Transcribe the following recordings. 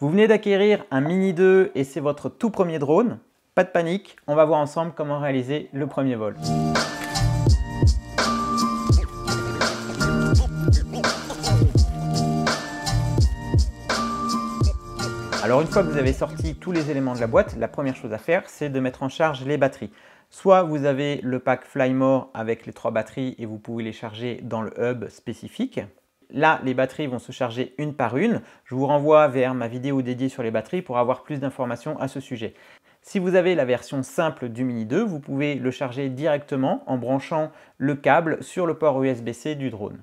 Vous venez d'acquérir un Mini 2 et c'est votre tout premier drone. Pas de panique, on va voir ensemble comment réaliser le premier vol. Alors une fois que vous avez sorti tous les éléments de la boîte, la première chose à faire, c'est de mettre en charge les batteries. Soit vous avez le pack Flymore avec les trois batteries et vous pouvez les charger dans le hub spécifique. Là, les batteries vont se charger une par une. Je vous renvoie vers ma vidéo dédiée sur les batteries pour avoir plus d'informations à ce sujet. Si vous avez la version simple du Mini 2, vous pouvez le charger directement en branchant le câble sur le port USB-C du drone.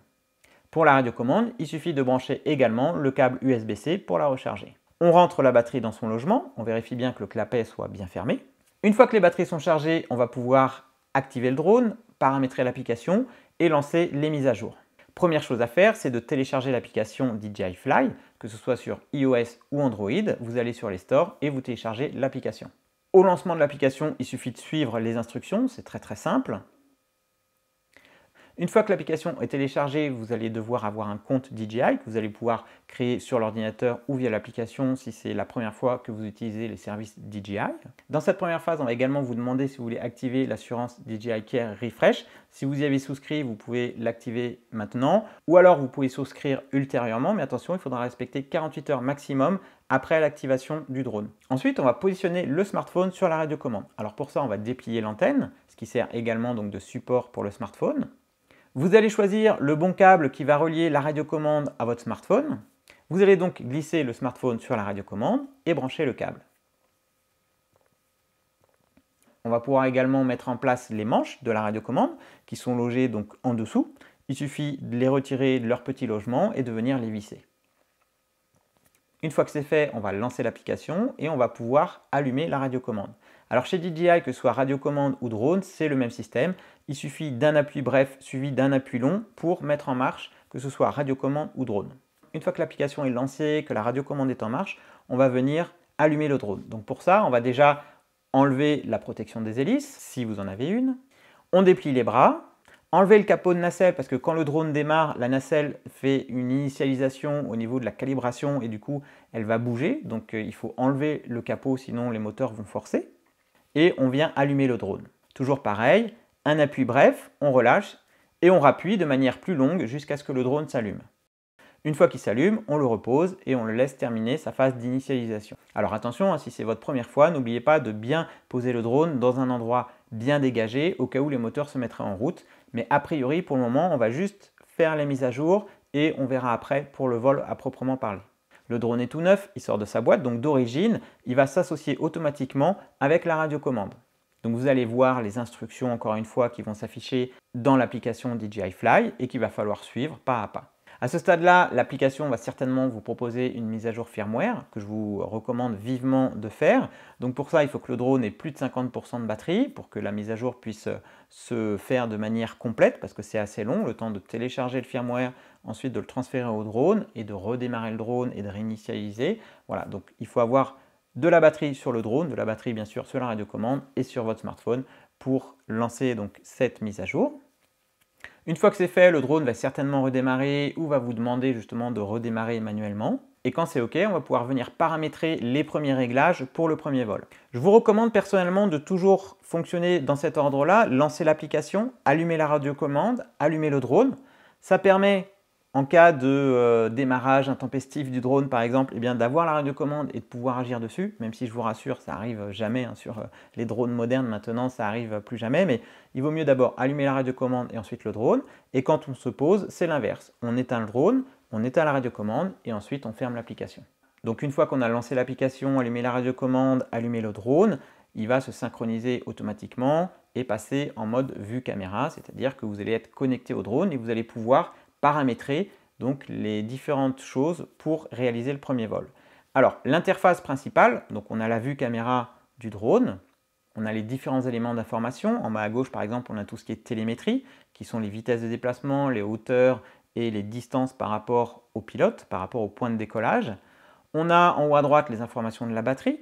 Pour la radiocommande, il suffit de brancher également le câble USB-C pour la recharger. On rentre la batterie dans son logement, on vérifie bien que le clapet soit bien fermé. Une fois que les batteries sont chargées, on va pouvoir activer le drone, paramétrer l'application et lancer les mises à jour. Première chose à faire, c'est de télécharger l'application DJI Fly, que ce soit sur iOS ou Android. Vous allez sur les stores et vous téléchargez l'application. Au lancement de l'application, il suffit de suivre les instructions, c'est très très simple. Une fois que l'application est téléchargée, vous allez devoir avoir un compte DJI que vous allez pouvoir créer sur l'ordinateur ou via l'application si c'est la première fois que vous utilisez les services DJI. Dans cette première phase, on va également vous demander si vous voulez activer l'assurance DJI Care Refresh. Si vous y avez souscrit, vous pouvez l'activer maintenant ou alors vous pouvez souscrire ultérieurement, mais attention, il faudra respecter 48 heures maximum après l'activation du drone. Ensuite, on va positionner le smartphone sur la radiocommande. Alors pour ça, on va déplier l'antenne, ce qui sert également donc de support pour le smartphone. Vous allez choisir le bon câble qui va relier la radiocommande à votre smartphone. Vous allez donc glisser le smartphone sur la radiocommande et brancher le câble. On va pouvoir également mettre en place les manches de la radiocommande qui sont logées donc en dessous. Il suffit de les retirer de leur petit logement et de venir les visser. Une fois que c'est fait, on va lancer l'application et on va pouvoir allumer la radiocommande. Alors chez DJI, que ce soit radiocommande ou drone, c'est le même système. Il suffit d'un appui bref suivi d'un appui long pour mettre en marche, que ce soit radiocommande ou drone. Une fois que l'application est lancée, que la radiocommande est en marche, on va venir allumer le drone. Donc pour ça, on va déjà enlever la protection des hélices, si vous en avez une. On déplie les bras, enlever le capot de nacelle parce que quand le drone démarre, la nacelle fait une initialisation au niveau de la calibration et du coup elle va bouger. Donc euh, il faut enlever le capot sinon les moteurs vont forcer et on vient allumer le drone. Toujours pareil, un appui bref, on relâche et on rappuie de manière plus longue jusqu'à ce que le drone s'allume. Une fois qu'il s'allume, on le repose et on le laisse terminer sa phase d'initialisation. Alors attention, hein, si c'est votre première fois, n'oubliez pas de bien poser le drone dans un endroit bien dégagé au cas où les moteurs se mettraient en route. Mais a priori, pour le moment, on va juste faire les mises à jour et on verra après pour le vol à proprement parler. Le drone est tout neuf, il sort de sa boîte, donc d'origine, il va s'associer automatiquement avec la radiocommande. Donc vous allez voir les instructions, encore une fois, qui vont s'afficher dans l'application DJI Fly et qu'il va falloir suivre pas à pas. À ce stade-là, l'application va certainement vous proposer une mise à jour firmware que je vous recommande vivement de faire. Donc pour ça, il faut que le drone ait plus de 50% de batterie pour que la mise à jour puisse se faire de manière complète parce que c'est assez long, le temps de télécharger le firmware, ensuite de le transférer au drone et de redémarrer le drone et de réinitialiser. Voilà, donc il faut avoir de la batterie sur le drone, de la batterie bien sûr sur la radiocommande et sur votre smartphone pour lancer donc cette mise à jour. Une fois que c'est fait, le drone va certainement redémarrer ou va vous demander justement de redémarrer manuellement. Et quand c'est OK, on va pouvoir venir paramétrer les premiers réglages pour le premier vol. Je vous recommande personnellement de toujours fonctionner dans cet ordre-là, lancer l'application, allumer la radiocommande, allumer le drone. Ça permet en cas de euh, démarrage intempestif du drone, par exemple, eh d'avoir la radiocommande et de pouvoir agir dessus, même si je vous rassure, ça arrive jamais hein, sur euh, les drones modernes maintenant, ça arrive plus jamais, mais il vaut mieux d'abord allumer la radiocommande et ensuite le drone. Et quand on se pose, c'est l'inverse. On éteint le drone, on éteint la radiocommande et ensuite on ferme l'application. Donc une fois qu'on a lancé l'application, allumé la radiocommande, allumé le drone, il va se synchroniser automatiquement et passer en mode vue caméra, c'est-à-dire que vous allez être connecté au drone et vous allez pouvoir paramétrer donc les différentes choses pour réaliser le premier vol. Alors l'interface principale, donc on a la vue caméra du drone, on a les différents éléments d'information. En bas à gauche par exemple on a tout ce qui est télémétrie, qui sont les vitesses de déplacement, les hauteurs et les distances par rapport au pilote, par rapport au point de décollage. On a en haut à droite les informations de la batterie.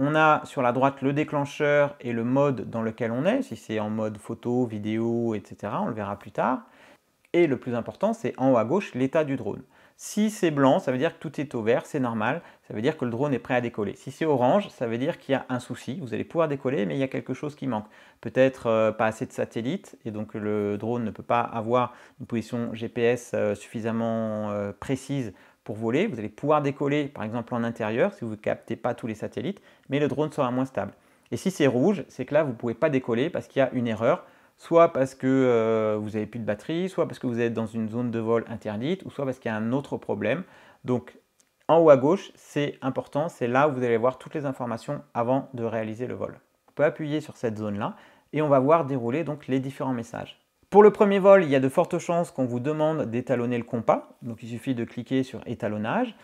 On a sur la droite le déclencheur et le mode dans lequel on est, si c'est en mode photo, vidéo, etc. On le verra plus tard. Et le plus important, c'est en haut à gauche l'état du drone. Si c'est blanc, ça veut dire que tout est au vert, c'est normal, ça veut dire que le drone est prêt à décoller. Si c'est orange, ça veut dire qu'il y a un souci, vous allez pouvoir décoller, mais il y a quelque chose qui manque. Peut-être euh, pas assez de satellites, et donc le drone ne peut pas avoir une position GPS euh, suffisamment euh, précise pour voler. Vous allez pouvoir décoller, par exemple en intérieur, si vous ne captez pas tous les satellites, mais le drone sera moins stable. Et si c'est rouge, c'est que là, vous ne pouvez pas décoller parce qu'il y a une erreur soit parce que euh, vous n'avez plus de batterie, soit parce que vous êtes dans une zone de vol interdite, ou soit parce qu'il y a un autre problème. Donc en haut à gauche, c'est important, c'est là où vous allez voir toutes les informations avant de réaliser le vol. On peut appuyer sur cette zone-là et on va voir dérouler donc les différents messages. Pour le premier vol, il y a de fortes chances qu'on vous demande d'étalonner le compas, donc il suffit de cliquer sur étalonnage.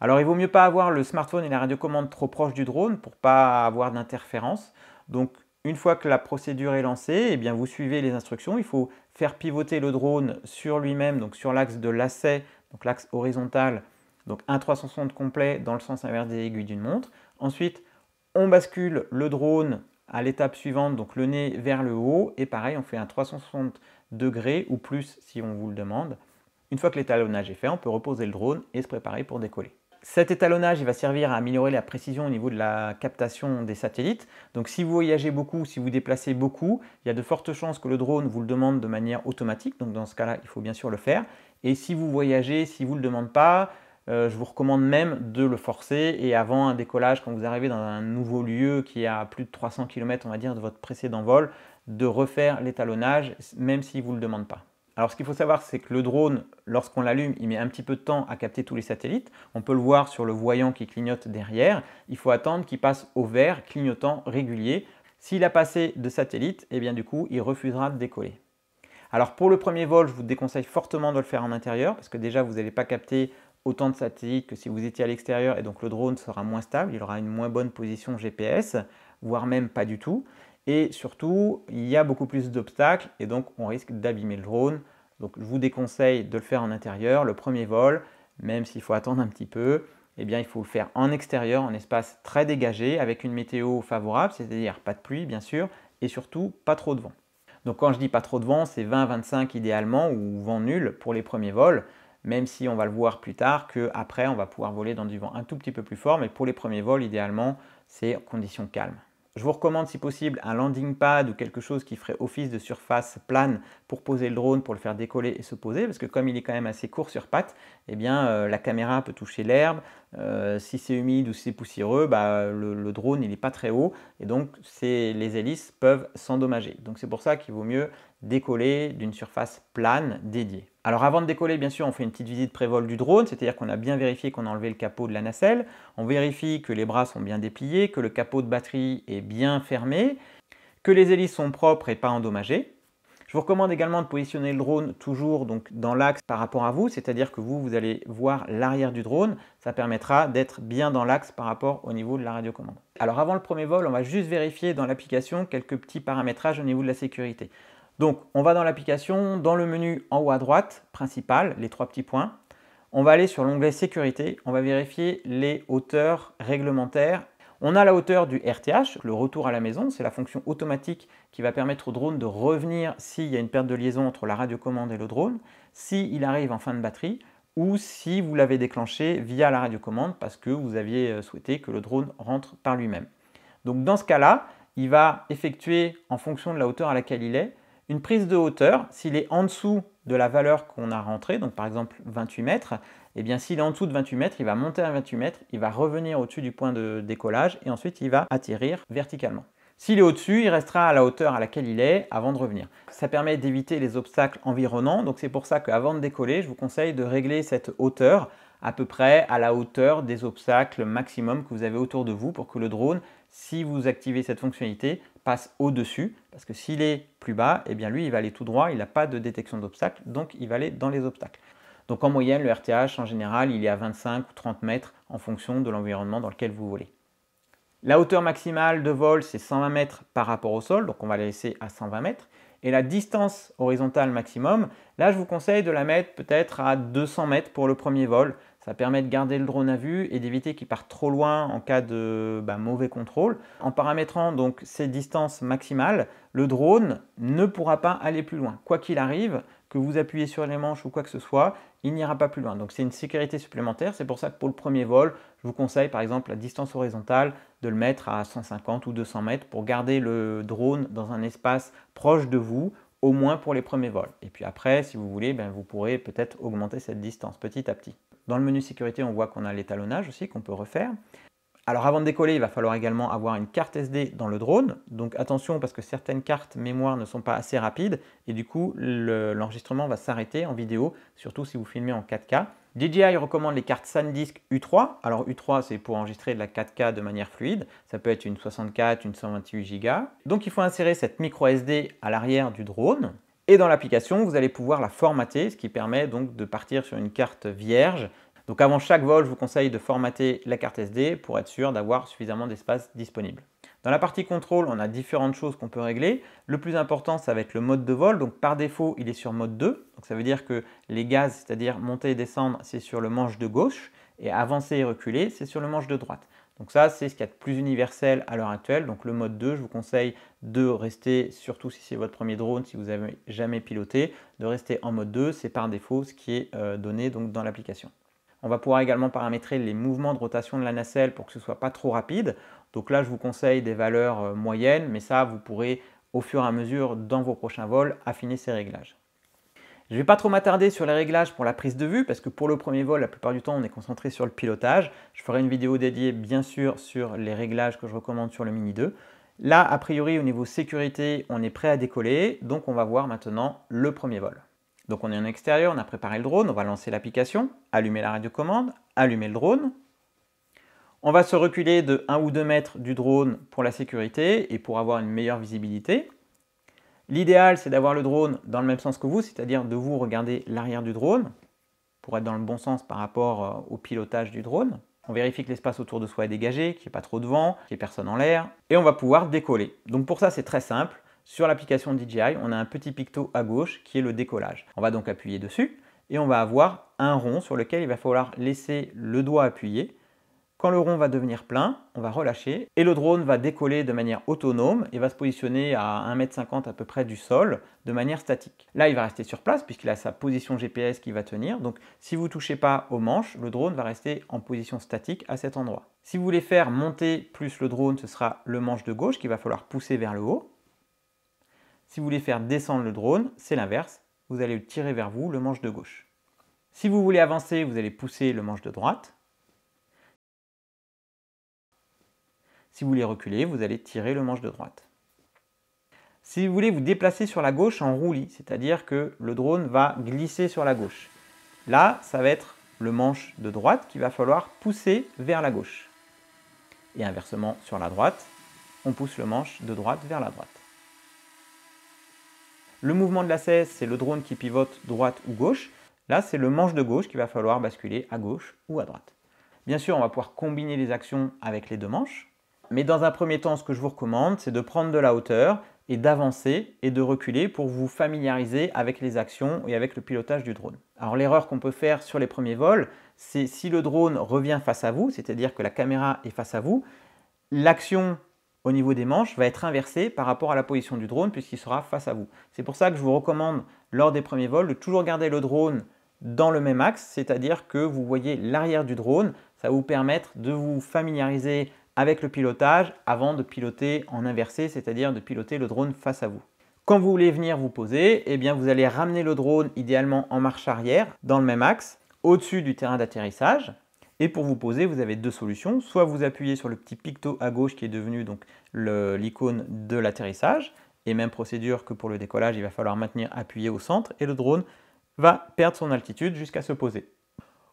Alors il vaut mieux pas avoir le smartphone et la radiocommande trop proches du drone pour pas avoir d'interférence. Donc une fois que la procédure est lancée, eh vous suivez les instructions. Il faut faire pivoter le drone sur lui-même, donc sur l'axe de lacet, donc l'axe horizontal, donc un 360 complet dans le sens inverse des aiguilles d'une montre. Ensuite, on bascule le drone à l'étape suivante, donc le nez vers le haut, et pareil, on fait un 360 degrés ou plus si on vous le demande. Une fois que l'étalonnage est fait, on peut reposer le drone et se préparer pour décoller. Cet étalonnage il va servir à améliorer la précision au niveau de la captation des satellites. Donc si vous voyagez beaucoup, si vous déplacez beaucoup, il y a de fortes chances que le drone vous le demande de manière automatique. Donc dans ce cas-là, il faut bien sûr le faire. Et si vous voyagez, si vous ne le demandez pas, euh, je vous recommande même de le forcer et avant un décollage, quand vous arrivez dans un nouveau lieu qui est à plus de 300 km, on va dire, de votre précédent vol, de refaire l'étalonnage, même s'il ne vous le demande pas. Alors ce qu'il faut savoir, c'est que le drone, lorsqu'on l'allume, il met un petit peu de temps à capter tous les satellites. On peut le voir sur le voyant qui clignote derrière. Il faut attendre qu'il passe au vert clignotant régulier. S'il a passé de satellites, eh bien du coup, il refusera de décoller. Alors pour le premier vol, je vous déconseille fortement de le faire en intérieur parce que déjà, vous n'allez pas capter autant de satellites que si vous étiez à l'extérieur et donc le drone sera moins stable, il aura une moins bonne position GPS, voire même pas du tout. Et surtout, il y a beaucoup plus d'obstacles et donc on risque d'abîmer le drone. Donc je vous déconseille de le faire en intérieur. Le premier vol, même s'il faut attendre un petit peu, eh bien il faut le faire en extérieur, en espace très dégagé, avec une météo favorable, c'est-à-dire pas de pluie bien sûr, et surtout pas trop de vent. Donc quand je dis pas trop de vent, c'est 20-25 idéalement, ou vent nul pour les premiers vols, même si on va le voir plus tard qu'après on va pouvoir voler dans du vent un tout petit peu plus fort, mais pour les premiers vols, idéalement, c'est conditions calmes. Je vous recommande si possible un landing pad ou quelque chose qui ferait office de surface plane pour poser le drone, pour le faire décoller et se poser, parce que comme il est quand même assez court sur pattes, eh bien euh, la caméra peut toucher l'herbe. Euh, si c'est humide ou si c'est poussiéreux, bah, le, drone il n'est pas très haut et donc les hélices peuvent s'endommager. Donc c'est pour ça qu'il vaut mieux décoller d'une surface plane dédiée. Alors avant de décoller, bien sûr, on fait une petite visite pré-vol du drone, c'est-à-dire qu'on a bien vérifié qu'on a enlevé le capot de la nacelle, on vérifie que les bras sont bien dépliés, que le capot de batterie est bien fermé, que les hélices sont propres et pas endommagées. Je vous recommande également de positionner le drone toujours dans l'axe par rapport à vous, c'est-à-dire que vous, vous allez voir l'arrière du drone. Ça permettra d'être bien dans l'axe par rapport au niveau de la radiocommande. Alors avant le premier vol, on va juste vérifier dans l'application quelques petits paramétrages au niveau de la sécurité. Donc, on va dans l'application, dans le menu en haut à droite, principal, les trois petits points. On va aller sur l'onglet sécurité, on va vérifier les hauteurs réglementaires. On a la hauteur du RTH, le retour à la maison, c'est la fonction automatique qui va permettre au drone de revenir s'il y a une perte de liaison entre la radiocommande et le drone, s'il arrive en fin de batterie, ou si vous l'avez déclenché via la radiocommande parce que vous aviez euh, souhaité que le drone rentre par lui-même. Donc dans ce cas-là, il va effectuer, en fonction de la hauteur à laquelle il est, une prise de hauteur, s'il est en dessous de la valeur qu'on a rentrée, donc par exemple 28 mètres, et eh bien s'il est en dessous de 28 mètres, il va monter à 28 mètres, il va revenir au-dessus du point de décollage et ensuite il va atterrir verticalement. S'il est au-dessus, il restera à la hauteur à laquelle il est avant de revenir. Ça permet d'éviter les obstacles environnants, donc c'est pour ça qu'avant de décoller, je vous conseille de régler cette hauteur à peu près à la hauteur des obstacles maximum que vous avez autour de vous pour que le drone, si vous activez cette fonctionnalité, passe au-dessus. Parce que s'il est plus bas, eh bien lui, il va aller tout droit, il n'a pas de détection d'obstacles, donc il va aller dans les obstacles. Donc en moyenne, le RTH, en général, il est à 25 ou 30 mètres en fonction de l'environnement dans lequel vous volez. La hauteur maximale de vol, c'est 120 mètres par rapport au sol, donc on va la laisser à 120 mètres. Et la distance horizontale maximum, là je vous conseille de la mettre peut-être à 200 mètres pour le premier vol. Ça permet de garder le drone à vue et d'éviter qu'il parte trop loin en cas de bah, mauvais contrôle. En paramétrant donc ces distances maximales, le drone ne pourra pas aller plus loin. Quoi qu'il arrive, que vous appuyez sur les manches ou quoi que ce soit, il n'ira pas plus loin. Donc c'est une sécurité supplémentaire. C'est pour ça que pour le premier vol, je vous conseille par exemple la distance horizontale de le mettre à 150 ou 200 mètres pour garder le drone dans un espace proche de vous, au moins pour les premiers vols. Et puis après, si vous voulez, ben, vous pourrez peut-être augmenter cette distance petit à petit. Dans le menu sécurité, on voit qu'on a l'étalonnage aussi qu'on peut refaire. Alors avant de décoller, il va falloir également avoir une carte SD dans le drone. Donc attention parce que certaines cartes mémoire ne sont pas assez rapides et du coup l'enregistrement va s'arrêter en vidéo, surtout si vous filmez en 4K. DJI recommande les cartes SanDisk U3. Alors U3 c'est pour enregistrer de la 4K de manière fluide. Ça peut être une 64, une 128 Go. Donc il faut insérer cette micro SD à l'arrière du drone. Et dans l'application, vous allez pouvoir la formater, ce qui permet donc de partir sur une carte vierge donc avant chaque vol, je vous conseille de formater la carte SD pour être sûr d'avoir suffisamment d'espace disponible. Dans la partie contrôle, on a différentes choses qu'on peut régler. Le plus important, ça va être le mode de vol. Donc par défaut, il est sur mode 2. Donc ça veut dire que les gaz, c'est-à-dire monter et descendre, c'est sur le manche de gauche. Et avancer et reculer, c'est sur le manche de droite. Donc ça, c'est ce qu'il y a de plus universel à l'heure actuelle. Donc le mode 2, je vous conseille de rester, surtout si c'est votre premier drone, si vous n'avez jamais piloté, de rester en mode 2. C'est par défaut ce qui est euh, donné dans l'application. On va pouvoir également paramétrer les mouvements de rotation de la nacelle pour que ce ne soit pas trop rapide. Donc là, je vous conseille des valeurs euh, moyennes, mais ça, vous pourrez au fur et à mesure dans vos prochains vols affiner ces réglages. Je ne vais pas trop m'attarder sur les réglages pour la prise de vue parce que pour le premier vol, la plupart du temps, on est concentré sur le pilotage. Je ferai une vidéo dédiée bien sûr sur les réglages que je recommande sur le Mini 2. Là, a priori, au niveau sécurité, on est prêt à décoller, donc on va voir maintenant le premier vol. Donc on est en extérieur, on a préparé le drone, on va lancer l'application, allumer la radiocommande, allumer le drone. On va se reculer de 1 ou 2 mètres du drone pour la sécurité et pour avoir une meilleure visibilité. L'idéal, c'est d'avoir le drone dans le même sens que vous, c'est-à-dire de vous regarder l'arrière du drone pour être dans le bon sens par rapport euh, au pilotage du drone. On vérifie que l'espace autour de soi est dégagé, qu'il n'y ait pas trop de vent, qu'il n'y ait personne en l'air. Et on va pouvoir décoller. Donc pour ça, c'est très simple. Sur l'application DJI, on a un petit picto à gauche qui est le décollage. On va donc appuyer dessus et on va avoir un rond sur lequel il va falloir laisser le doigt appuyé. Quand le rond va devenir plein, on va relâcher et le drone va décoller de manière autonome et va se positionner à 1m50 à peu près du sol de manière statique. Là, il va rester sur place puisqu'il a sa position GPS qui va tenir. Donc, si vous ne touchez pas aux manches, le drone va rester en position statique à cet endroit. Si vous voulez faire monter plus le drone, ce sera le manche de gauche qu'il va falloir pousser vers le haut. Si vous voulez faire descendre le drone, c'est l'inverse. Vous allez tirer vers vous le manche de gauche. Si vous voulez avancer, vous allez pousser le manche de droite. Si vous voulez reculer, vous allez tirer le manche de droite. Si vous voulez vous déplacer sur la gauche en roulis, c'est-à-dire que le drone va glisser sur la gauche. Là, ça va être le manche de droite qu'il va falloir pousser vers la gauche. Et inversement, sur la droite, on pousse le manche de droite vers la droite. Le mouvement de la cesse, c'est le drone qui pivote droite ou gauche. Là, c'est le manche de gauche qu'il va falloir basculer à gauche ou à droite. Bien sûr, on va pouvoir combiner les actions avec les deux manches. Mais dans un premier temps, ce que je vous recommande, c'est de prendre de la hauteur et d'avancer et de reculer pour vous familiariser avec les actions et avec le pilotage du drone. Alors l'erreur qu'on peut faire sur les premiers vols, c'est si le drone revient face à vous, c'est-à-dire que la caméra est face à vous, l'action au niveau des manches va être inversé par rapport à la position du drone puisqu'il sera face à vous. C'est pour ça que je vous recommande lors des premiers vols de toujours garder le drone dans le même axe, c'est-à-dire que vous voyez l'arrière du drone. Ça va vous permettre de vous familiariser avec le pilotage avant de piloter en inversé, c'est-à-dire de piloter le drone face à vous. Quand vous voulez venir vous poser, eh bien vous allez ramener le drone idéalement en marche arrière dans le même axe, au-dessus du terrain d'atterrissage. Et pour vous poser, vous avez deux solutions. Soit vous appuyez sur le petit picto à gauche qui est devenu donc l'icône de l'atterrissage. Et même procédure que pour le décollage, il va falloir maintenir appuyé au centre et le drone va perdre son altitude jusqu'à se poser.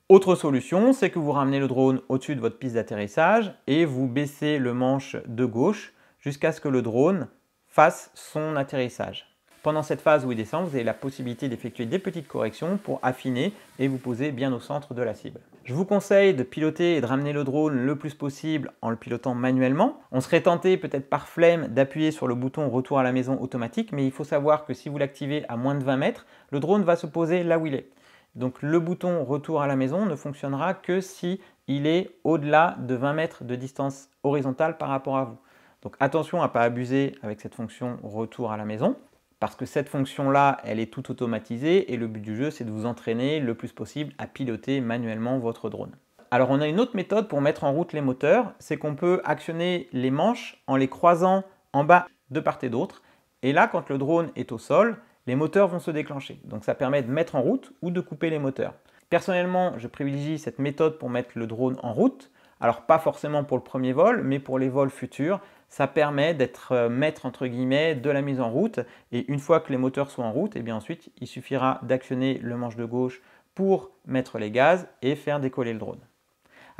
Autre solution, c'est que vous ramenez le drone au-dessus de votre piste d'atterrissage et vous baissez le manche de gauche jusqu'à ce que le drone fasse son atterrissage. Pendant cette phase où il descend, vous avez la possibilité d'effectuer des petites corrections pour affiner et vous poser bien au centre de la cible. Je vous conseille de piloter et de ramener le drone le plus possible en le pilotant manuellement. On serait tenté peut-être par flemme d'appuyer sur le bouton retour à la maison automatique, mais il faut savoir que si vous l'activez à moins de 20 mètres, le drone va se poser là où il est. Donc le bouton retour à la maison ne fonctionnera que si il est au-delà de 20 mètres de distance horizontale par rapport à vous. Donc attention à ne pas abuser avec cette fonction retour à la maison. parce que cette fonction-là, elle est tout automatisée et le but du jeu, c'est de vous entraîner le plus possible à piloter manuellement votre drone. Alors on a une autre méthode pour mettre en route les moteurs, c'est qu'on peut actionner les manches en les croisant en bas de part et d'autre. Et là, quand le drone est au sol, les moteurs vont se déclencher. Donc ça permet de mettre en route ou de couper les moteurs. Personnellement, je privilégie cette méthode pour mettre le drone en route. Alors pas forcément pour le premier vol, mais pour les vols futurs ça permet d'être euh, maître entre guillemets de la mise en route et une fois que les moteurs sont en route, et eh bien ensuite il suffira d'actionner le manche de gauche pour mettre les gaz et faire décoller le drone.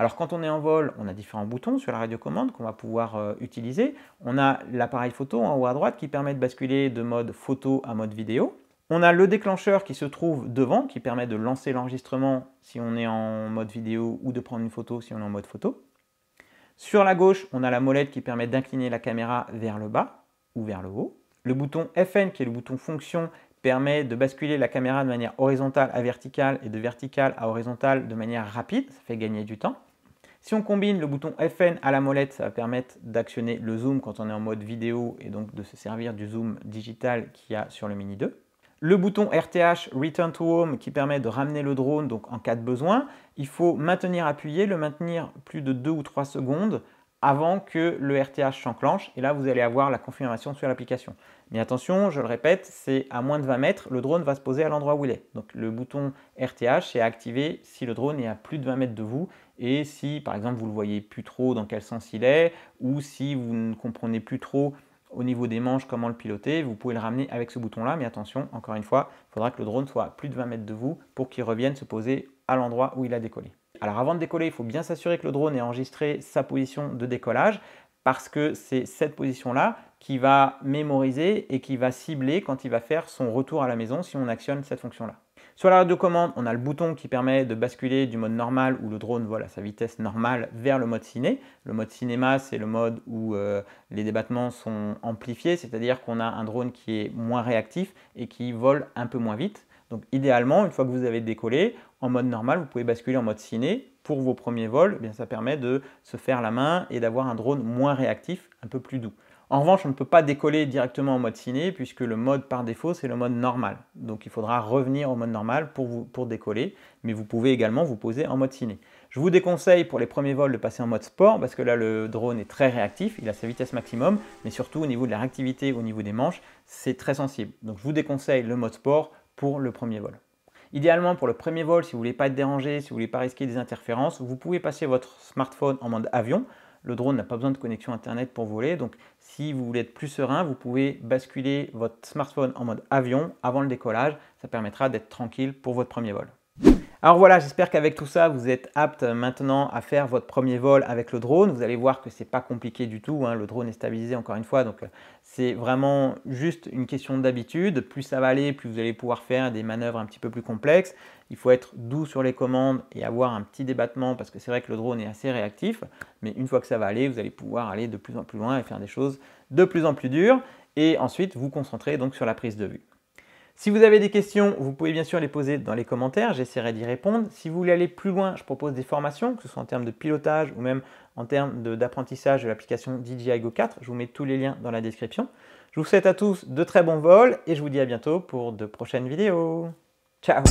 Alors quand on est en vol, on a différents boutons sur la radiocommande qu'on va pouvoir euh, utiliser. On a l'appareil photo en haut à droite qui permet de basculer de mode photo à mode vidéo. On a le déclencheur qui se trouve devant qui permet de lancer l'enregistrement si on est en mode vidéo ou de prendre une photo si on est en mode photo. Sur la gauche, on a la molette qui permet d'incliner la caméra vers le bas ou vers le haut. Le bouton FN, qui est le bouton fonction, permet de basculer la caméra de manière horizontale à verticale et de verticale à horizontale de manière rapide, ça fait gagner du temps. Si on combine le bouton FN à la molette, ça va permettre d'actionner le zoom quand on est en mode vidéo et donc de se servir du zoom digital qu'il y a sur le Mini 2. Le bouton RTH Return to Home qui permet de ramener le drone donc en cas de besoin. Il faut maintenir appuyé, le maintenir plus de 2 ou 3 secondes avant que le RTH s'enclenche et là vous allez avoir la confirmation sur l'application. Mais attention, je le répète, c'est à moins de 20 mètres, le drone va se poser à l'endroit où il est. Donc le bouton RTH est activé si le drone est à plus de 20 mètres de vous et si par exemple vous ne le voyez plus trop dans quel sens il est ou si vous ne comprenez plus trop au niveau des manches, comment le piloter. Vous pouvez le ramener avec ce bouton-là, mais attention, encore une fois, il faudra que le drone soit à plus de 20 mètres de vous pour qu'il revienne se poser à l'endroit où il a décollé. Alors avant de décoller, il faut bien s'assurer que le drone ait enregistré sa position de décollage parce que c'est cette position-là qui va mémoriser et qui va cibler quand il va faire son retour à la maison si on actionne cette fonction-là. Sur la radiocommande, on a le bouton qui permet de basculer du mode normal où le drone vole à sa vitesse normale vers le mode ciné. Le mode cinéma, c'est le mode où euh, les débattements sont amplifiés, c'est-à-dire qu'on a un drone qui est moins réactif et qui vole un peu moins vite. Donc idéalement, une fois que vous avez décollé, en mode normal, vous pouvez basculer en mode ciné. Pour vos premiers vols, eh bien, ça permet de se faire la main et d'avoir un drone moins réactif, un peu plus doux. En revanche, on ne peut pas décoller directement en mode ciné puisque le mode par défaut, c'est le mode normal. Donc il faudra revenir au mode normal pour, pour décoller, mais vous pouvez également vous poser en mode ciné. Je vous déconseille pour les premiers vols de passer en mode sport parce que là le drone est très réactif, il a sa vitesse maximum, mais surtout au niveau de la réactivité, au niveau des manches, c'est très sensible. Donc je vous déconseille le mode sport pour le premier vol. Idéalement, pour le premier vol, si vous ne voulez pas être dérangé, si vous ne voulez pas risquer des interférences, vous pouvez passer votre smartphone en mode avion. Le drone n'a pas besoin de connexion Internet pour voler, donc si vous voulez être plus serein, vous pouvez basculer votre smartphone en mode avion avant le décollage. Ça permettra d'être tranquille pour votre premier vol. Alors voilà, j'espère qu'avec tout ça, vous êtes apte maintenant à faire votre premier vol avec le drone. Vous allez voir que ce n'est pas compliqué du tout. Hein. Le drone est stabilisé encore une fois, donc euh, c'est vraiment juste une question d'habitude. Plus ça va aller, plus vous allez pouvoir faire des manœuvres un petit peu plus complexes. Il faut être doux sur les commandes et avoir un petit débattement parce que c'est vrai que le drone est assez réactif. Mais une fois que ça va aller, vous allez pouvoir aller de plus en plus loin et faire des choses de plus en plus dures. Et ensuite, vous concentrer donc sur la prise de vue. Si vous avez des questions, vous pouvez bien sûr les poser dans les commentaires, j'essaierai d'y répondre. Si vous voulez aller plus loin, je propose des formations, que ce soit en termes de pilotage ou même en termes d'apprentissage de, l'application DJI Go 4. Je vous mets tous les liens dans la description. Je vous souhaite à tous de très bons vols et je vous dis à bientôt pour de prochaines vidéos. Ciao